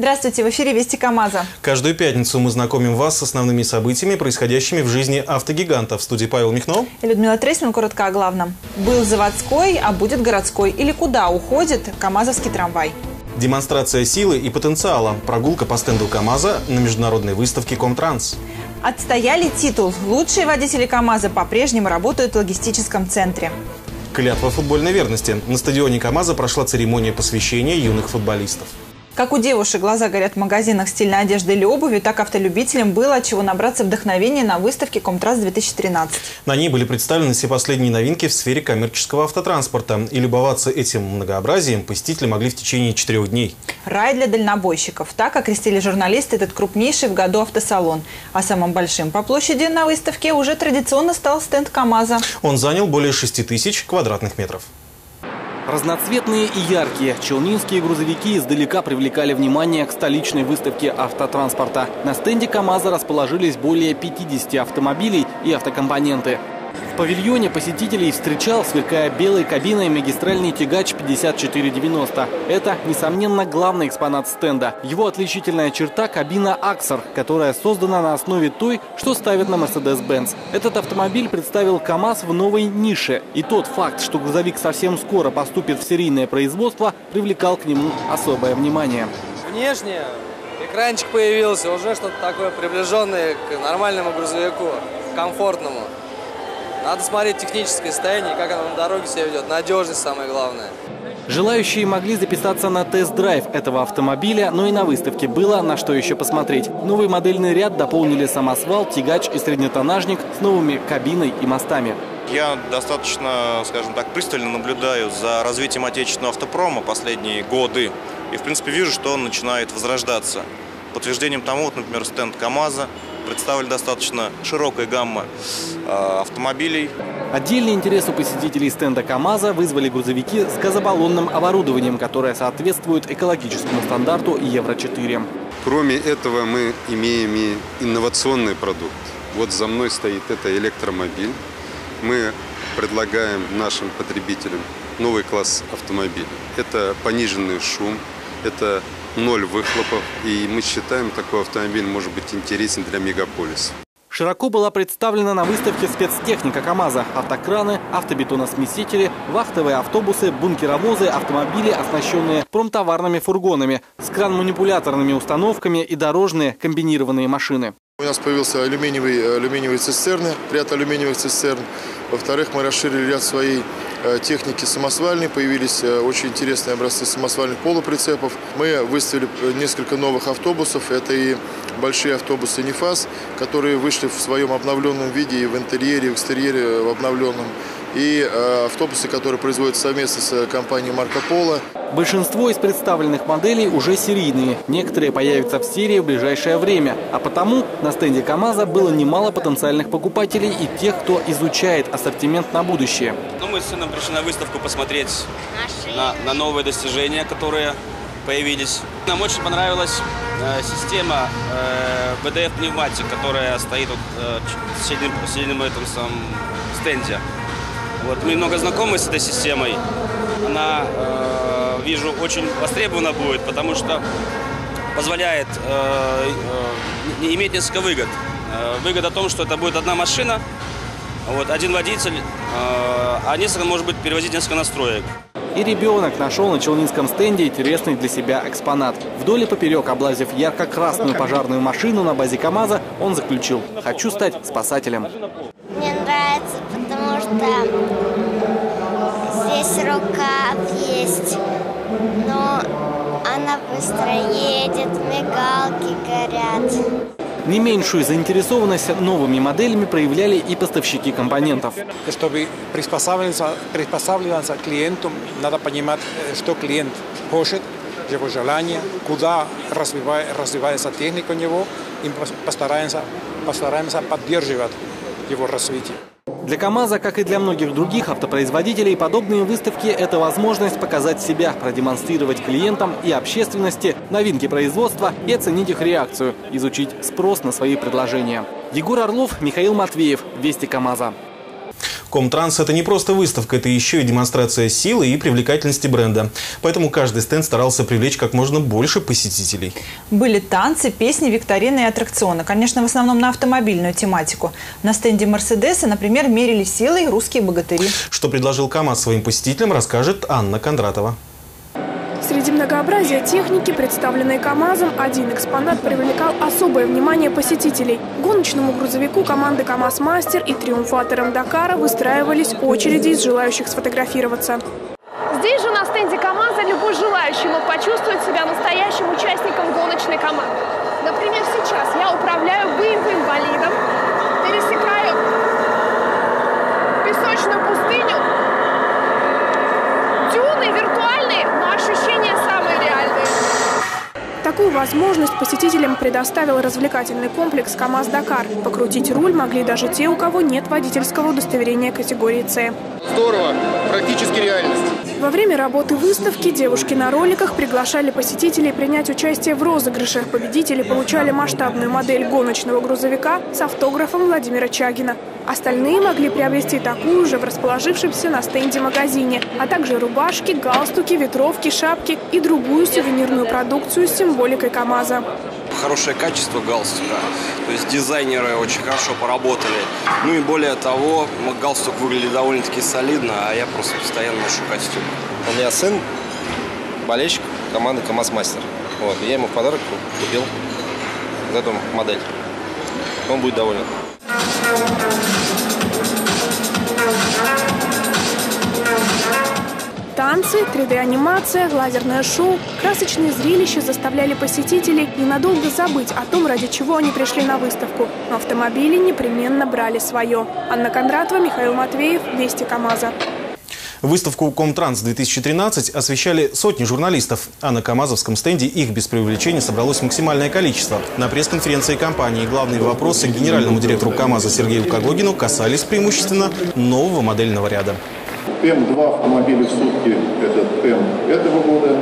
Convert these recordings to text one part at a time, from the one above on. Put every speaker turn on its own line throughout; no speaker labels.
Здравствуйте, в эфире Вести КамАЗа.
Каждую пятницу мы знакомим вас с основными событиями, происходящими в жизни автогиганта. В студии Павел Михно.
И Людмила Тресмин, коротко о главном. Был заводской, а будет городской. Или куда уходит КамАЗовский трамвай?
Демонстрация силы и потенциала. Прогулка по стенду КамАЗа на международной выставке «Комтранс».
Отстояли титул. Лучшие водители КамАЗа по-прежнему работают в логистическом центре.
Клятва футбольной верности. На стадионе КамАЗа прошла церемония посвящения юных футболистов.
Как у девушек глаза горят в магазинах стильной одежды или обуви, так автолюбителям было от чего набраться вдохновения на выставке «Комтранс-2013».
На ней были представлены все последние новинки в сфере коммерческого автотранспорта. И любоваться этим многообразием посетители могли в течение четырех дней.
Рай для дальнобойщиков. Так окрестили журналисты этот крупнейший в году автосалон. А самым большим по площади на выставке уже традиционно стал стенд КАМАЗа.
Он занял более 6 тысяч квадратных метров.
Разноцветные и яркие челнинские грузовики издалека привлекали внимание к столичной выставке автотранспорта. На стенде КАМАЗа расположились более 50 автомобилей и автокомпоненты. В павильоне посетителей встречал, сверкая белой кабиной, магистральный тягач 5490. Это, несомненно, главный экспонат стенда. Его отличительная черта – кабина Аксер, которая создана на основе той, что ставят на Mercedes-Benz. Этот автомобиль представил КАМАЗ в новой нише. И тот факт, что грузовик совсем скоро поступит в серийное производство, привлекал к нему особое внимание.
Внешне экранчик появился, уже что-то такое приближенное к нормальному грузовику, комфортному. Надо смотреть техническое состояние, как оно на дороге себя ведет. Надежность самое главное.
Желающие могли записаться на тест-драйв этого автомобиля, но и на выставке было на что еще посмотреть. Новый модельный ряд дополнили самосвал, тягач и среднетонажник с новыми кабиной и мостами.
Я достаточно, скажем так, пристально наблюдаю за развитием отечественного автопрома последние годы. И, в принципе, вижу, что он начинает возрождаться. Подтверждением тому, вот, например, стенд КАМАЗа, представлена достаточно широкая гамма э, автомобилей.
Отдельный интерес у посетителей стенда КАМАЗа вызвали грузовики с газобаллонным оборудованием, которое соответствует экологическому стандарту Евро-4.
Кроме этого мы имеем и инновационный продукт. Вот за мной стоит это электромобиль. Мы предлагаем нашим потребителям новый класс автомобилей. Это пониженный шум, это ноль выхлопов. И мы считаем, такой автомобиль может быть интересен для мегаполиса.
Широко была представлена на выставке спецтехника КАМАЗа. Автокраны, автобетоносмесители, вахтовые автобусы, бункеровозы, автомобили, оснащенные промтоварными фургонами, с кран-манипуляторными установками и дорожные комбинированные машины.
У нас появился алюминиевый, алюминиевые цистерны, ряд алюминиевых цистерн. Во-вторых, мы расширили ряд своей э, техники самосвальной. Появились э, очень интересные образцы самосвальных полуприцепов. Мы выставили э, несколько новых автобусов. Это и большие автобусы «Нефас», которые вышли в своем обновленном виде и в интерьере, и в экстерьере в обновленном и э, автобусы, которые производятся совместно с компанией «Марко Поло».
Большинство из представленных моделей уже серийные. Некоторые появятся в серии в ближайшее время. А потому на стенде КАМАЗа было немало потенциальных покупателей и тех, кто изучает ассортимент на будущее.
Ну, мы с сыном пришли на выставку посмотреть на, на новые достижения, которые появились. Нам очень понравилась э, система э, VDF пневматик, которая стоит вот, э, в соседнем, в соседнем этом самом стенде. Вот, мы немного знакомы с этой системой. Она, э, вижу, очень востребована будет, потому что позволяет э, э, иметь несколько выгод. Э, выгода в том, что это будет одна машина, вот, один водитель, э, а несколько может быть перевозить несколько настроек.
И ребенок нашел на челнинском стенде интересный для себя экспонат. Вдоль и поперек, облазив ярко-красную пожарную машину на базе КАМАЗа, он заключил «Хочу стать спасателем».
Мне нравится, потому что рукав есть, но она быстро едет, мигалки горят.
Не меньшую заинтересованность новыми моделями проявляли и поставщики компонентов.
Чтобы приспосабливаться, приспосабливаться к клиенту, надо понимать, что клиент хочет, его желание, куда развивается техника у него, и постараемся, постараемся поддерживать его развитие.
Для КАМАЗа, как и для многих других автопроизводителей, подобные выставки – это возможность показать себя, продемонстрировать клиентам и общественности новинки производства и оценить их реакцию, изучить спрос на свои предложения. Егор Орлов, Михаил Матвеев, Вести КАМАЗа.
Комтранс – это не просто выставка, это еще и демонстрация силы и привлекательности бренда. Поэтому каждый стенд старался привлечь как можно больше посетителей.
Были танцы, песни, викторины и аттракционы. Конечно, в основном на автомобильную тематику. На стенде Мерседеса, например, мерили силой русские богатыри.
Что предложил КАМАЗ своим посетителям, расскажет Анна Кондратова.
Среди многообразия техники, представленной КАМАЗом, один экспонат привлекал особое внимание посетителей. Гоночному грузовику команды КАМАЗ Мастер и триумфаторам Дакара выстраивались очереди из желающих сфотографироваться. Здесь же на стенде КАМАЗа любой желающий мог почувствовать себя настоящим участником гоночной команды. Например, сейчас я управляю БМВ-инвалидом, пересекаю песочную пустыню, дюны виртуальные, но реальные. Такую возможность посетителям предоставил развлекательный комплекс КАМАЗ «Дакар». Покрутить руль могли даже те, у кого нет водительского удостоверения категории «С».
Здорово, практически реальность.
Во время работы выставки девушки на роликах приглашали посетителей принять участие в розыгрышах. Победители получали масштабную модель гоночного грузовика с автографом Владимира Чагина. Остальные могли приобрести такую же в расположившемся на стенде магазине, а также рубашки, галстуки, ветровки, шапки и другую сувенирную продукцию с символикой КАМАЗа.
Хорошее качество галстука, то есть дизайнеры очень хорошо поработали. Ну и более того, галстук выглядит довольно-таки солидно, а я просто постоянно ношу костюм.
У меня сын болельщик команды КамАЗ Мастер. Вот, я ему в подарок купил вот эту модель. Он будет доволен.
Танцы, 3D-анимация, лазерное шоу, красочные зрелища заставляли посетителей ненадолго забыть о том, ради чего они пришли на выставку. Но автомобили непременно брали свое. Анна Кондратова, Михаил Матвеев, Вести КамАЗа.
Выставку «Комтранс-2013» освещали сотни журналистов, а на КАМАЗовском стенде их без преувеличения собралось максимальное количество. На пресс-конференции компании главные вопросы генеральному директору КАМАЗа Сергею Когогину касались преимущественно нового модельного ряда.
Темп 2 автомобиля в сутки – это темп этого года,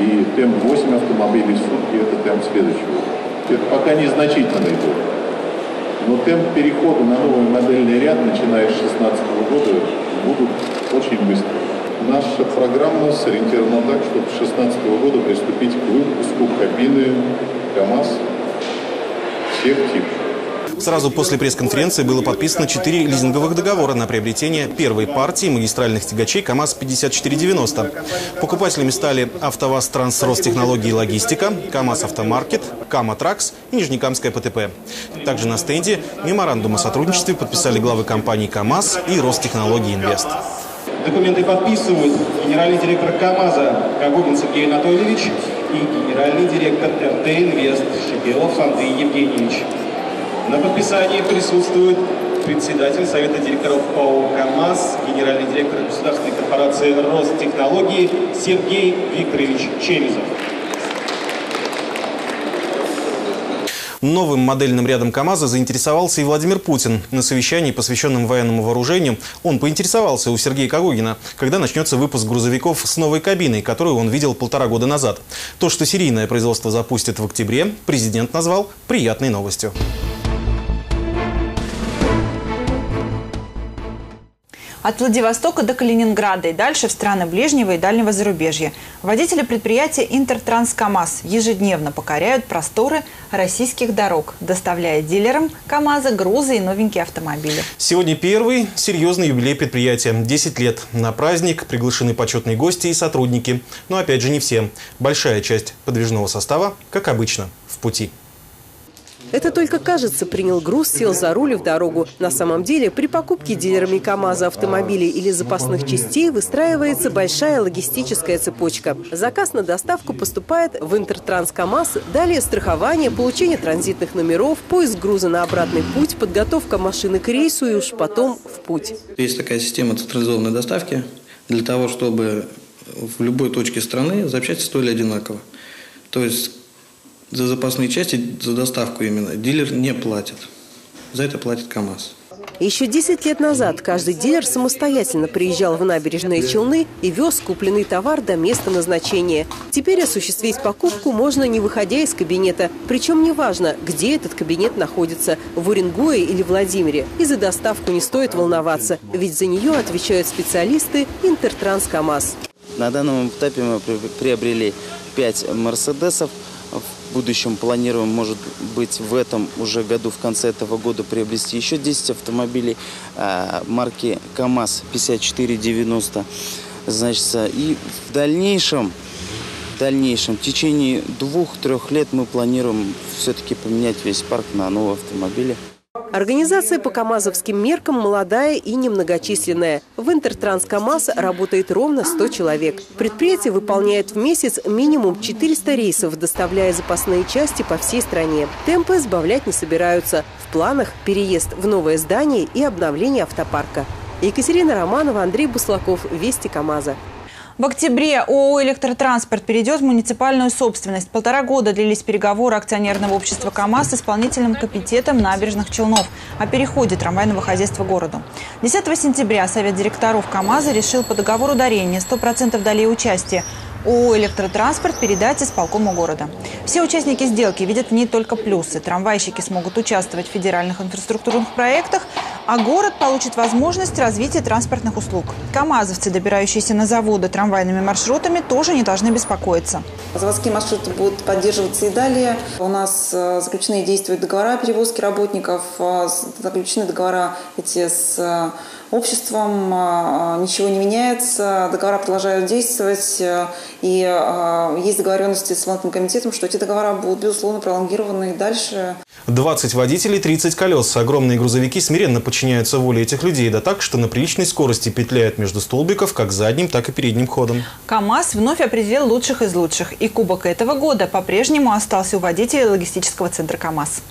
и темп 8 автомобилей в сутки – это темп следующего года. Это пока незначительный год. Но темп перехода на новый модельный ряд, начиная с 2016 года, будут очень быстро. Наша программа сориентирована так, чтобы с 2016 года приступить к выпуску кабины КАМАЗ всех типов.
Сразу после пресс-конференции было подписано четыре лизинговых договора на приобретение первой партии магистральных тягачей КАМАЗ-5490. Покупателями стали АвтоВАЗ Транс Ростехнологии и Логистика, КАМАЗ Автомаркет, КАМА Тракс и Нижнекамская ПТП. Также на стенде меморандум о сотрудничестве подписали главы компаний КАМАЗ и Ростехнологии Инвест.
Документы подписывают генеральный директор КАМАЗа Кагогин Сергей Анатольевич и генеральный директор РТ Инвест Шепелов Андрей Евгеньевич. На подписании присутствует председатель Совета директоров ПАО «КамАЗ», генеральный директор государственной корпорации «Ростехнологии» Сергей Викторович Чемизов.
Новым модельным рядом КАМАЗа заинтересовался и Владимир Путин. На совещании, посвященном военному вооружению, он поинтересовался у Сергея Кагогина, когда начнется выпуск грузовиков с новой кабиной, которую он видел полтора года назад. То, что серийное производство запустит в октябре, президент назвал приятной новостью.
От Владивостока до Калининграда и дальше в страны ближнего и дальнего зарубежья. Водители предприятия «Интертранс КамАЗ» ежедневно покоряют просторы российских дорог, доставляя дилерам КамАЗа грузы и новенькие автомобили.
Сегодня первый серьезный юбилей предприятия. 10 лет. На праздник приглашены почетные гости и сотрудники. Но опять же не все. Большая часть подвижного состава, как обычно, в пути.
Это только кажется, принял груз, сел за руль в дорогу. На самом деле, при покупке дилерами КАМАЗа автомобилей или запасных частей выстраивается большая логистическая цепочка. Заказ на доставку поступает в Интертранс КАМАЗ, далее страхование, получение транзитных номеров, поиск груза на обратный путь, подготовка машины к рейсу и уж потом в путь.
Есть такая система централизованной доставки для того, чтобы в любой точке страны запчасти стоили одинаково. То есть за запасные части, за доставку именно, дилер не платит. За это платит КАМАЗ.
Еще 10 лет назад каждый дилер самостоятельно приезжал в набережные Челны и вез купленный товар до места назначения. Теперь осуществить покупку можно не выходя из кабинета. Причем неважно, где этот кабинет находится – в Уренгое или Владимире. И за доставку не стоит волноваться, ведь за нее отвечают специалисты Интертранс КАМАЗ.
На данном этапе мы приобрели 5 «Мерседесов», в будущем планируем, может быть, в этом уже году, в конце этого года приобрести еще 10 автомобилей а, марки КАМАЗ 5490. Значит, и в дальнейшем, в дальнейшем, в течение двух-трех лет мы планируем все-таки поменять весь парк на новые автомобили.
Организация по камазовским меркам молодая и немногочисленная. В Интертранс КамАЗ работает ровно 100 человек. Предприятие выполняет в месяц минимум 400 рейсов, доставляя запасные части по всей стране. Темпы сбавлять не собираются. В планах переезд в новое здание и обновление автопарка. Екатерина Романова, Андрей Буслаков. Вести КамАЗа.
В октябре ООО «Электротранспорт» перейдет в муниципальную собственность. Полтора года длились переговоры акционерного общества «КамАЗ» с исполнительным комитетом набережных Челнов о переходе трамвайного хозяйства городу. 10 сентября Совет директоров «КамАЗа» решил по договору дарения 100% долей участия ООО «Электротранспорт» передать исполкому города. Все участники сделки видят в ней только плюсы. Трамвайщики смогут участвовать в федеральных инфраструктурных проектах, а город получит возможность развития транспортных услуг. КАМАЗовцы, добирающиеся на заводы трамвайными маршрутами, тоже не должны беспокоиться.
Заводские маршруты будут поддерживаться и далее. У нас э, заключены действуют договора о перевозке работников, э, заключены договора эти с э, обществом, ничего не меняется, договора продолжают действовать, и есть договоренности с исполнительным комитетом, что эти договора будут, безусловно, пролонгированы и дальше.
20 водителей, 30 колес. Огромные грузовики смиренно подчиняются воле этих людей, да так, что на приличной скорости петляют между столбиков как задним, так и передним ходом.
КАМАЗ вновь определил лучших из лучших. И кубок этого года по-прежнему остался у водителей логистического центра КАМАЗ.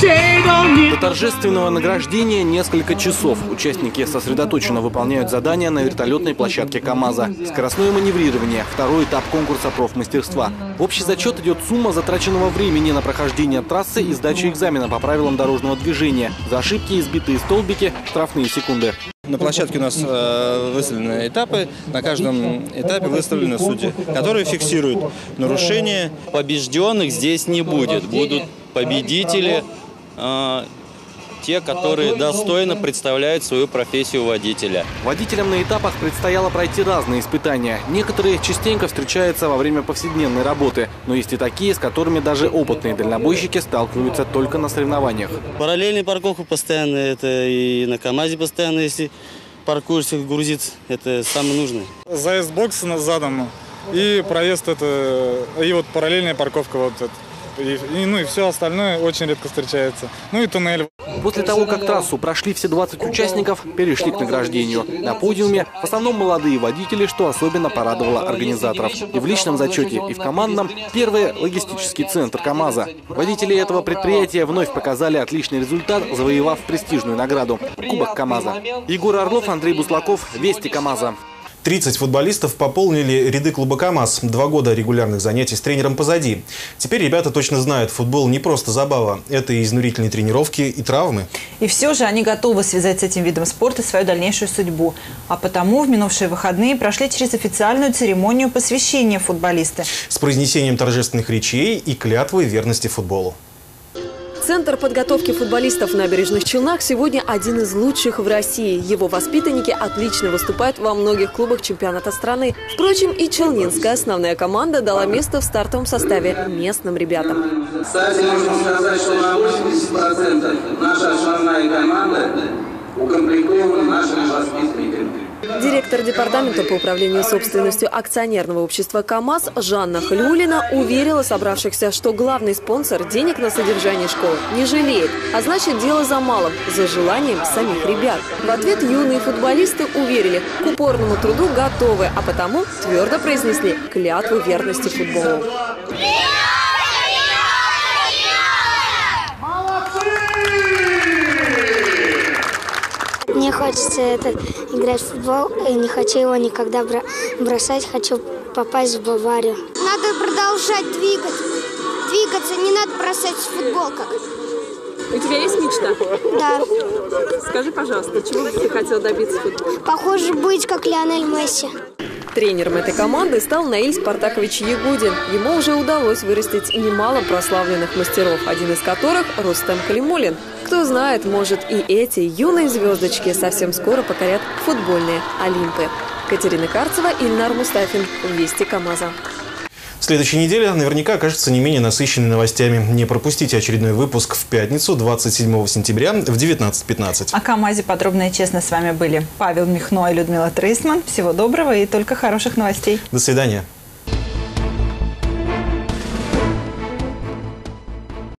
До торжественного награждения несколько часов. Участники сосредоточенно выполняют задания на вертолетной площадке КАМАЗа. Скоростное маневрирование – второй этап конкурса профмастерства. В общий зачет идет сумма затраченного времени на прохождение трассы и сдачу экзамена по правилам дорожного движения. За ошибки, избитые столбики – штрафные секунды.
На площадке у нас э, выставлены этапы. На каждом этапе выставлены судьи, которые фиксируют нарушения.
Побежденных здесь не будет. Будут победители, э, те, которые достойно представляют свою профессию водителя.
Водителям на этапах предстояло пройти разные испытания. Некоторые частенько встречаются во время повседневной работы, но есть и такие, с которыми даже опытные дальнобойщики сталкиваются только на соревнованиях.
Параллельная парковка постоянно, это и на КАМАЗе постоянно, если паркуешься, грузит, это самое нужное.
Заезд бокса задом и проезд это, и вот параллельная парковка вот это. И, и, ну и все остальное очень редко встречается. Ну и туннель.
После того, как трассу прошли все 20 участников, перешли к награждению. На подиуме в основном молодые водители, что особенно порадовало организаторов. И в личном зачете, и в командном первый логистический центр КАМАЗа. Водители этого предприятия вновь показали отличный результат, завоевав престижную награду – Кубок КАМАЗа. Егор Орлов, Андрей Буслаков, Вести КАМАЗа.
30 футболистов пополнили ряды клуба «КамАЗ». Два года регулярных занятий с тренером позади. Теперь ребята точно знают, футбол не просто забава. Это и изнурительные тренировки, и травмы.
И все же они готовы связать с этим видом спорта свою дальнейшую судьбу. А потому в минувшие выходные прошли через официальную церемонию посвящения футболиста.
С произнесением торжественных речей и клятвой верности футболу.
Центр подготовки футболистов в набережных Челнах сегодня один из лучших в России. Его воспитанники отлично выступают во многих клубах чемпионата страны. Впрочем, и челнинская основная команда дала место в стартовом составе местным ребятам.
Кстати, можно сказать, что на 80% наша основная команда укомплектована нашими воспитанниками.
Директор департамента по управлению собственностью акционерного общества КАМАЗ Жанна Хлюлина уверила собравшихся, что главный спонсор денег на содержание школы не жалеет, а значит дело за малым, за желанием самих ребят. В ответ юные футболисты уверили, к упорному труду готовы, а потому твердо произнесли клятву верности футболу.
Мне хочется это, играть в футбол, и не хочу его никогда бросать, хочу попасть в Баварию.
Надо продолжать двигаться, двигаться, не надо бросать футбол как.
У тебя есть мечта?
Да.
Скажи, пожалуйста, чего бы ты хотел добиться в футболе?
Похоже быть, как Лионель Месси.
Тренером этой команды стал Наиль Спартакович Ягудин. Ему уже удалось вырастить немало прославленных мастеров, один из которых – Рустем Калимулин. Кто знает, может и эти юные звездочки совсем скоро покорят футбольные Олимпы. Катерина Карцева, Ильнар Мустафин. Вести КамАЗа.
Следующая неделя наверняка окажется не менее насыщенной новостями. Не пропустите очередной выпуск в пятницу, 27 сентября в 19.15.
О КамАЗе подробно и честно с вами были Павел Михно и Людмила Трейсман. Всего доброго и только хороших новостей.
До свидания.